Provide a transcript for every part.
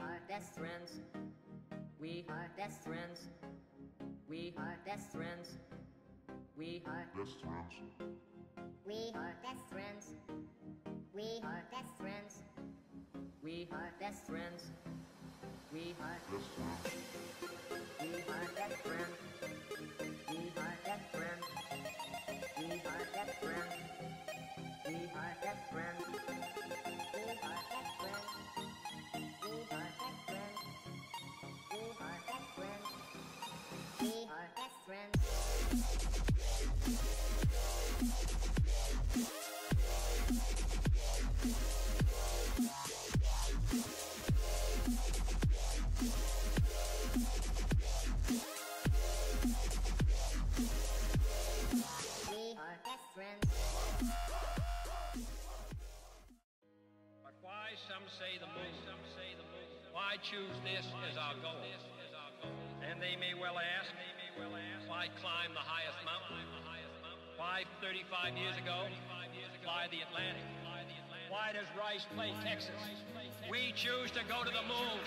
are best friends. We are best friends. We are best friends. We are best friends. We are best friends. We are best friends. We are best friends. We are Best friends. we are best friends. We are best friends. We are best friends. Say the moon. Why choose this as our goal? And they may well ask, why climb the highest mountain? Why 35 years ago fly the Atlantic? Why does Rice play Texas? We choose to go to the moon.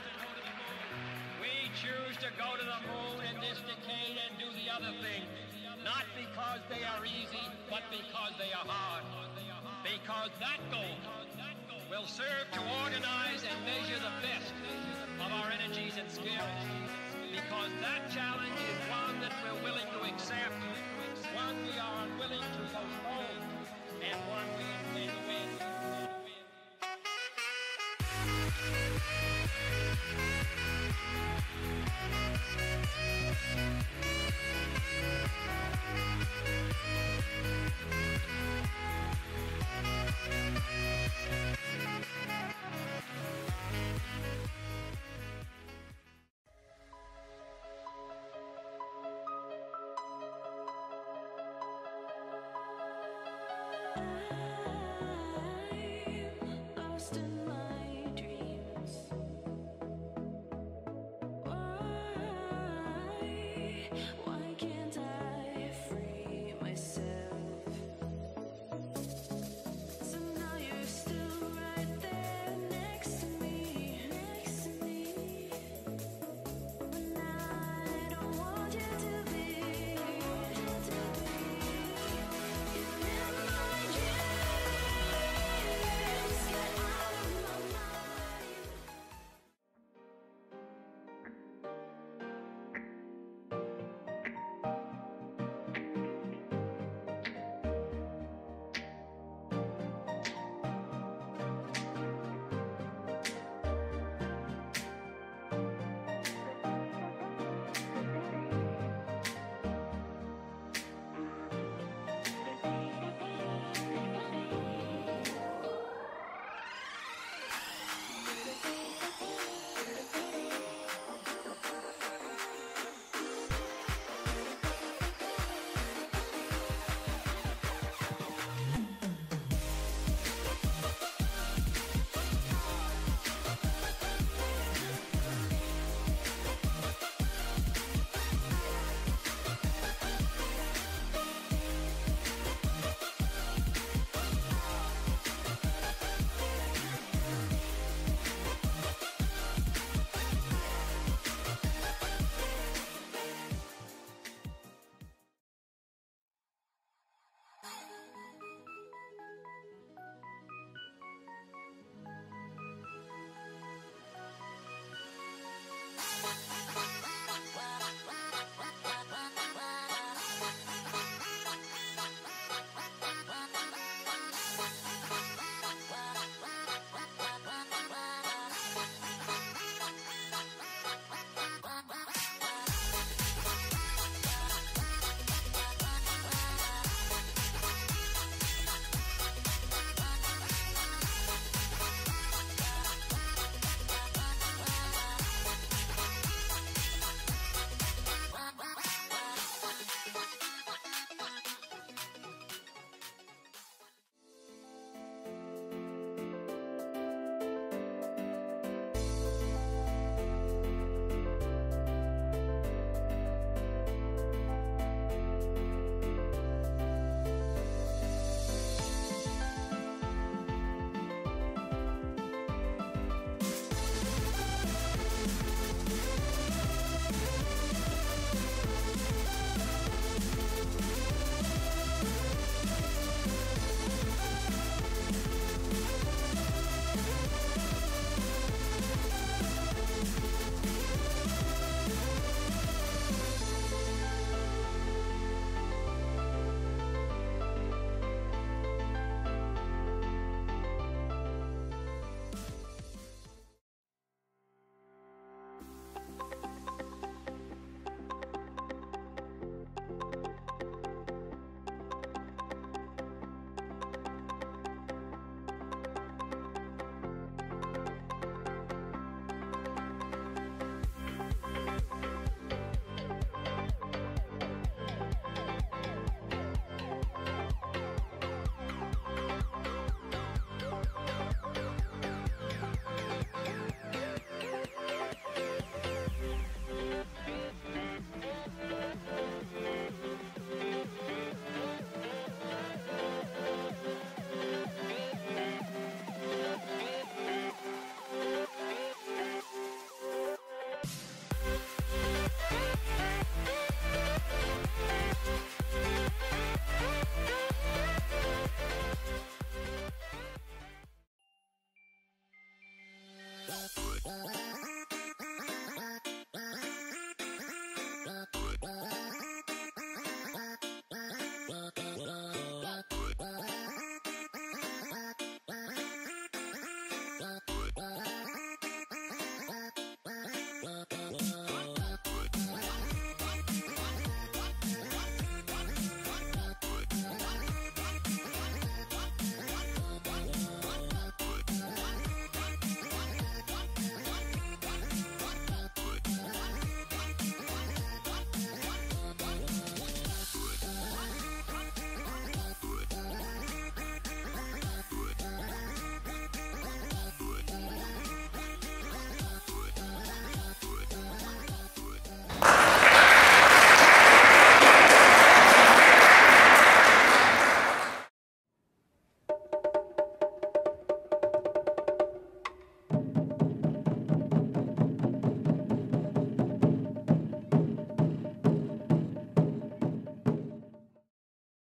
We choose to go to the moon in this decade and do the other things. Not because they are easy, but because they are hard. Because that goal will serve to organize and measure the best of our energies and skills. Because that challenge is one that we're willing to accept, one we are unwilling to postpone, and one we intend to win.